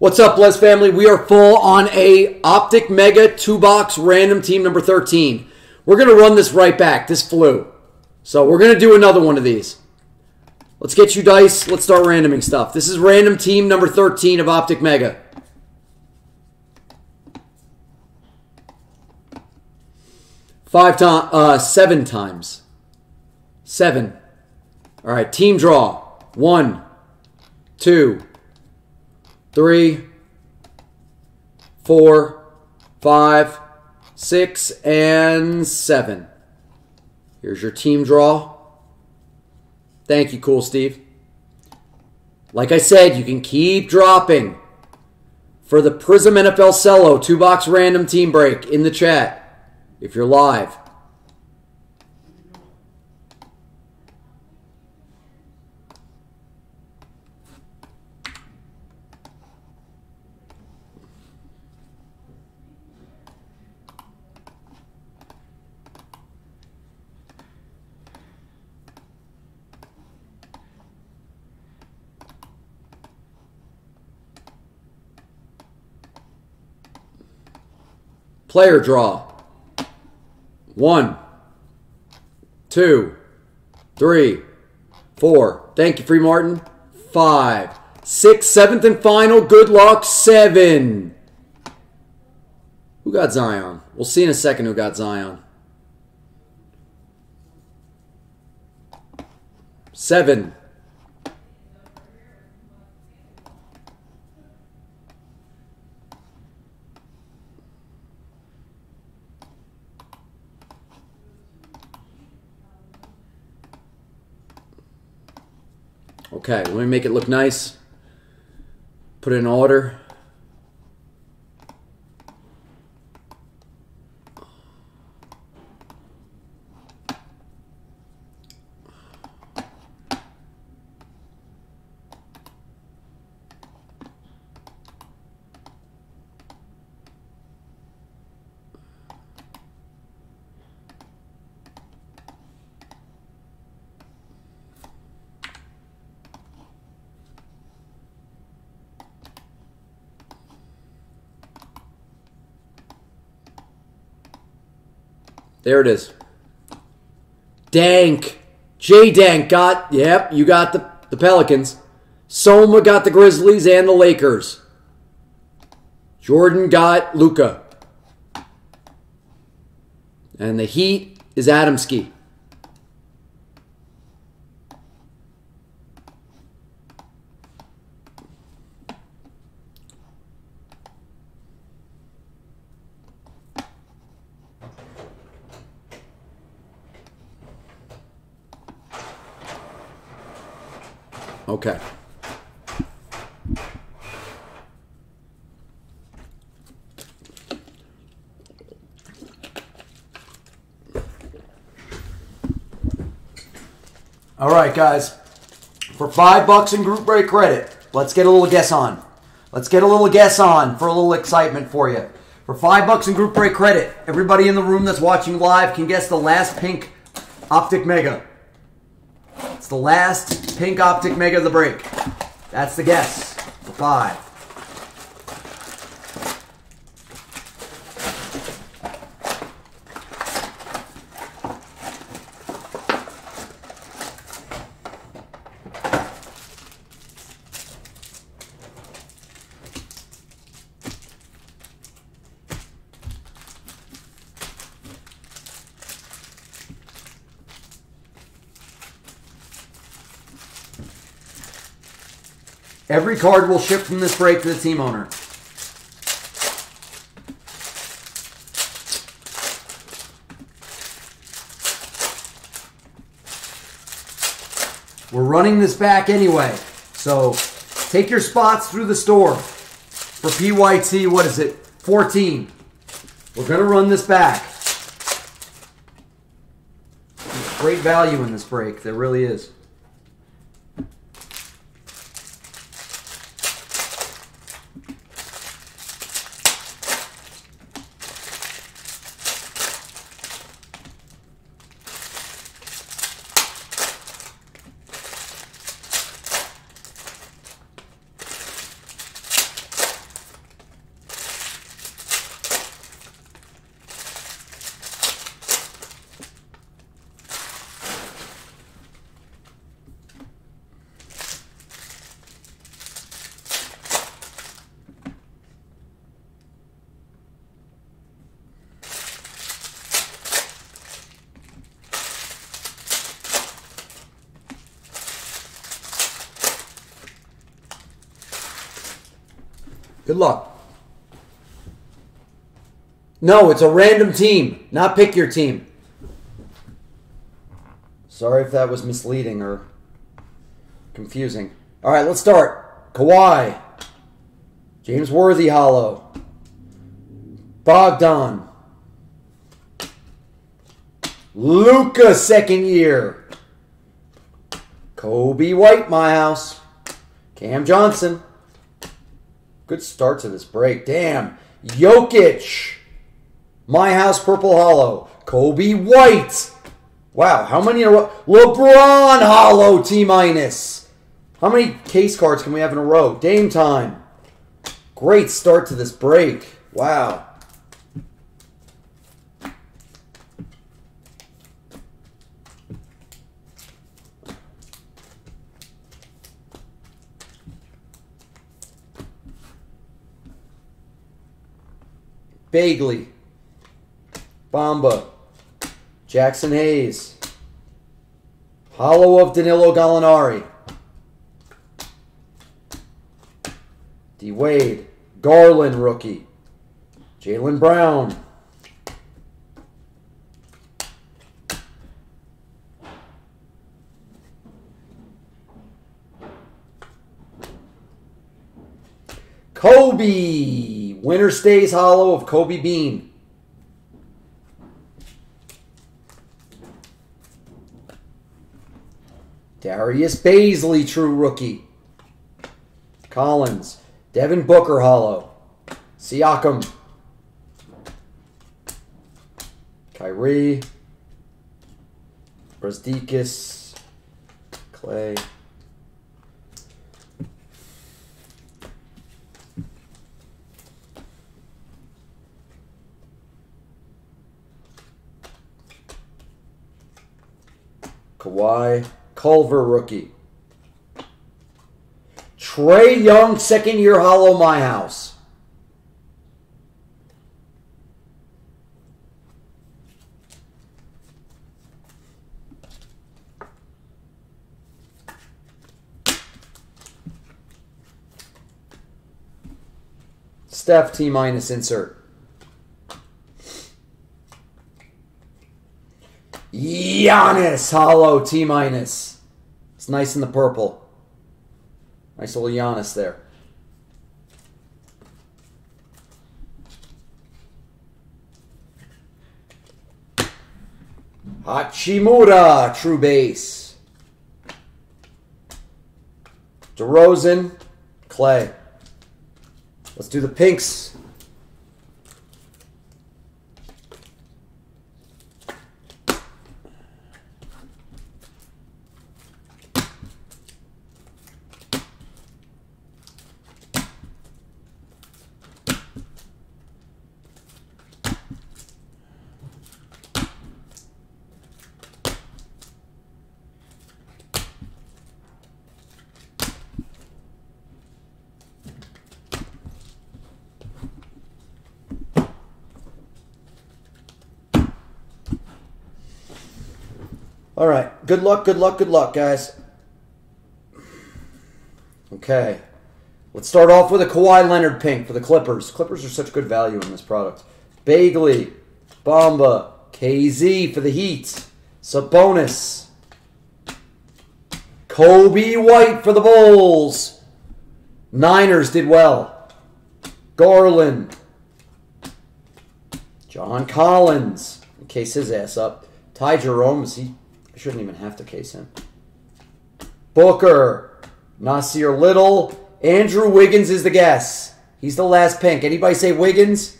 What's up, Blez family? We are full on a Optic Mega two box random team number 13. We're going to run this right back. This flew. So we're going to do another one of these. Let's get you dice. Let's start randoming stuff. This is random team number 13 of Optic Mega. Five times, uh, seven times. Seven. All right, team draw. One, two, three, four, five, six, and seven. Here's your team draw. Thank you, Cool Steve. Like I said, you can keep dropping for the Prizm NFL Cello two box random team break in the chat if you're live. Player draw. One, two, three, four. Thank you, Free Martin. Five, six, seventh, and final. Good luck. Seven. Who got Zion? We'll see in a second who got Zion. Seven. Okay, let me make it look nice. Put it in order. There it is. Dank. J Dank got, yep, you got the, the Pelicans. Soma got the Grizzlies and the Lakers. Jordan got Luka. And the Heat is Adamski. Okay. All right, guys. For five bucks in group break credit, let's get a little guess on. Let's get a little guess on for a little excitement for you. For five bucks in group break credit, everybody in the room that's watching live can guess the last pink Optic Mega. It's the last pink Optic Mega of the break. That's the guess five. Every card will ship from this break to the team owner. We're running this back anyway. So take your spots through the store for PYT, what is it? 14. We're going to run this back. Great value in this break. There really is. Good luck. No, it's a random team, not pick your team. Sorry if that was misleading or confusing. All right, let's start. Kawhi. James Worthy Hollow. Bogdan. Luka second year. Coby White, my house. Cam Johnson. Good start to this break. Damn. Jokic. My house, Purple Hollow. Coby White. Wow, how many in a row? LeBron Hollow T minus. How many case cards can we have in a row? Dame time. Great start to this break. Wow. Bagley, Bamba, Jaxson Hayes, Hollow of Danilo Gallinari, D Wade, Garland rookie, Jaylen Brown. Kobe. Winner stays hollow of Kobe Bean. Darius Bazley, true rookie. Collins. Devin Booker, hollow. Siakam. Kyrie. Brazdeikis. Klay. Kawhi. Culver rookie. Trae Young, second year hollow, my house. Steph T minus insert. Giannis hollow T minus. It's nice in the purple. Nice little Giannis there. Hachimura, true base. DeRozan, Klay. Let's do the pinks. All right. Good luck, good luck, good luck, guys. Okay. Let's start off with a Kawhi Leonard pink for the Clippers. Clippers are such good value in this product. Bagley, Bamba, KZ for the Heat. Sabonis. Coby White for the Bulls. Niners did well. Garland. John Collins. Case his ass up. Ty Jerome, is he I shouldn't even have to case him. Booker, Nassir Little, Andrew Wiggins is the guess. He's the last pink. Anybody say Wiggins?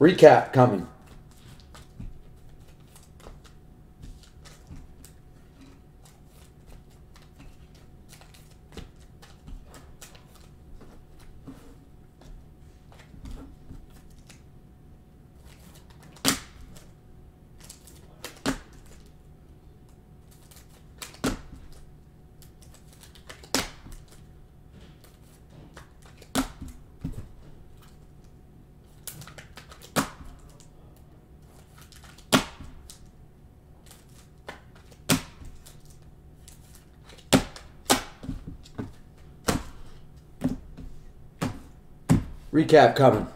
Recap coming. Recap coming.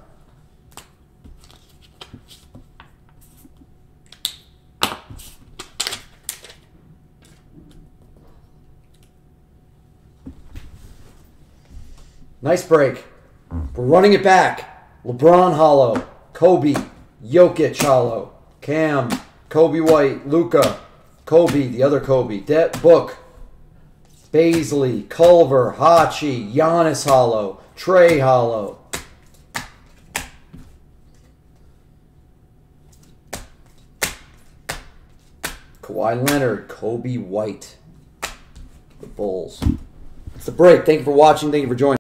Nice break. We're running it back. LeBron hollow, Kobe, Jokic hollow, Cam, Coby White, Luka, Kobe, the other Kobe, Det Book, Bazley, Culver, Hachi, Giannis hollow, Trey hollow. Kawhi Leonard, Coby White, the Bulls. It's the break. Thank you for watching. Thank you for joining.